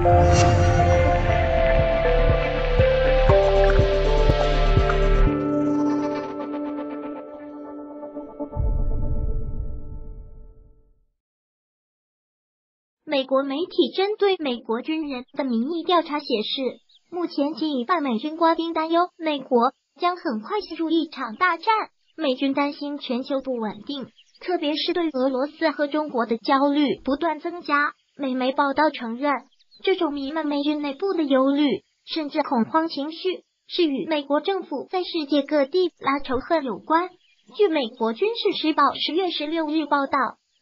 美国媒体针对美国军人的民意调查显示，目前仅一半美军官兵担忧美国将很快陷入一场大战。美军担心全球不稳定，特别是对俄罗斯和中国的焦虑不断增加。美媒报道承认，这种弥漫美军内部的忧虑甚至恐慌情绪，是与美国政府在世界各地拉仇恨有关。据美国军事时报十月十六日报道，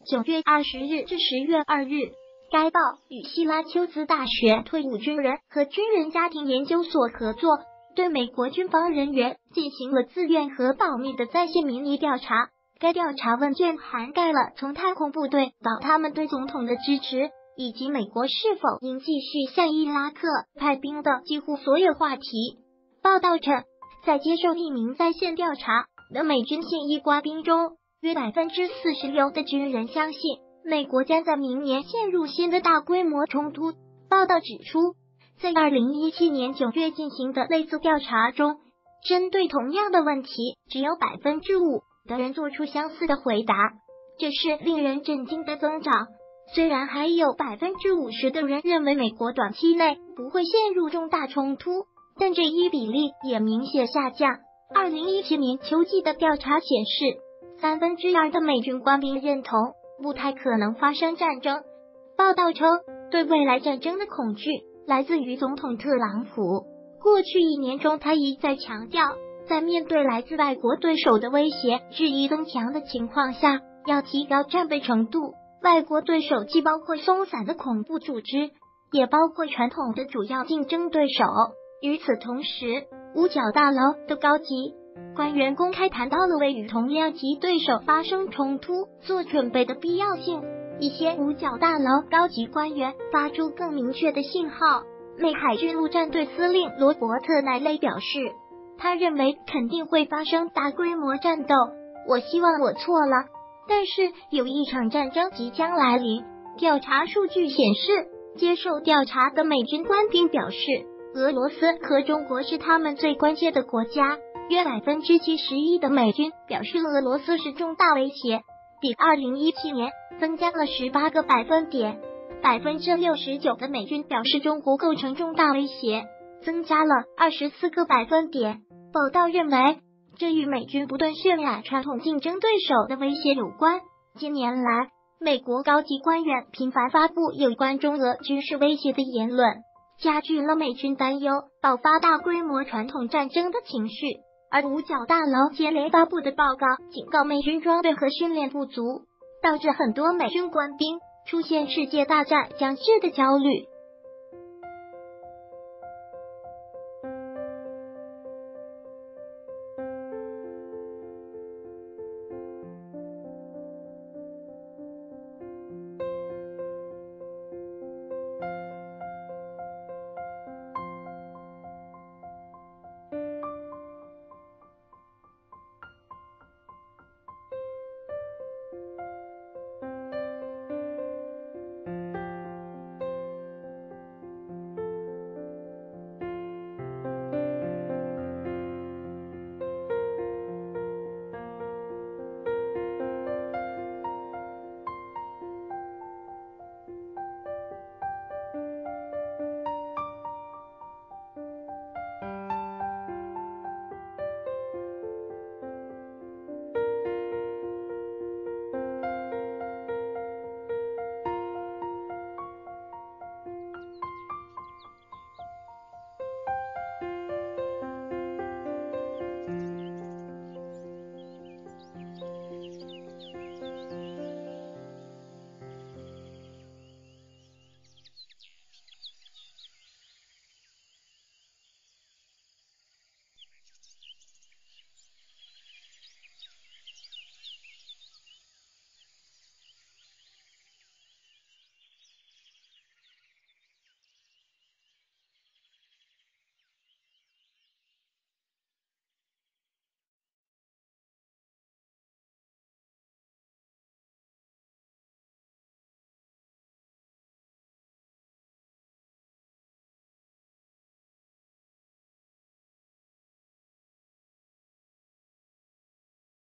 九月二十日至十月二日，该报与希拉丘兹大学退伍军人和军人家庭研究所合作。对美国军方人员进行了自愿和保密的在线民意调查。该调查问卷涵盖了从太空部队到他们对总统的支持，以及美国是否应继续向伊拉克派兵的几乎所有话题。报道称，在接受一名在线调查的美军现役官兵中，约百分之四十六的军人相信美国将在明年陷入新的大规模冲突。报道指出。在二零一七年九月进行的类似调查中，针对同样的问题，只有百分之五的人做出相似的回答，这是令人震惊的增长。虽然还有百分之五十的人认为美国短期内不会陷入重大冲突，但这一比例也明显下降。二零一七年秋季的调查显示，三分之二的美军官兵认同不太可能发生战争。报道称，对未来战争的恐惧。来自于总统特朗普。过去一年中，他一再强调，在面对来自外国对手的威胁日益增强的情况下，要提高战备程度。外国对手既包括松散的恐怖组织，也包括传统的主要竞争对手。与此同时，五角大楼的高级官员公开谈到了为与同量级对手发生冲突做准备的必要性。一些五角大楼高级官员发出更明确的信号。美海军陆战队司令罗伯特·奈雷表示，他认为肯定会发生大规模战斗。我希望我错了，但是有一场战争即将来临。调查数据显示，接受调查的美军官兵表示，俄罗斯和中国是他们最关切的国家。约百分之七十一的美军表示俄罗斯是重大威胁。比二零一七年增加了十八个百分点，百分之六十九的美军表示中国构成重大威胁，增加了二十四个百分点。报道认为，这与美军不断渲染传统竞争对手的威胁有关。近年来，美国高级官员频繁发布有关中俄军事威胁的言论，加剧了美军担忧爆发大规模传统战争的情绪。而五角大楼接连发布的报告警告美军装备和训练不足，导致很多美军官兵出现世界大战将至的焦虑。